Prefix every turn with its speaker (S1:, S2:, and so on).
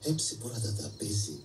S1: Hepsi burada da bezi,